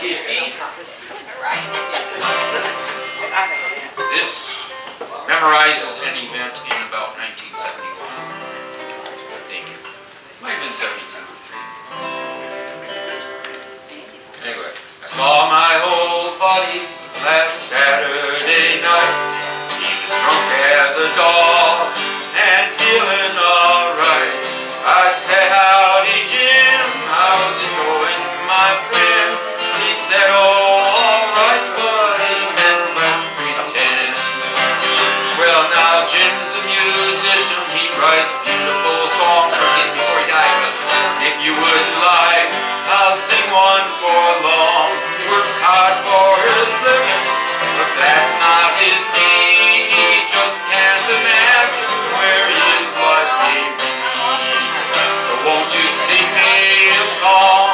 KC. This Jim's a musician, he writes beautiful songs. Right before he died, if you would like, I'll sing one for long. He works hard for his living, but that's not his need. He just can't imagine where his life may be. So won't you sing me a song?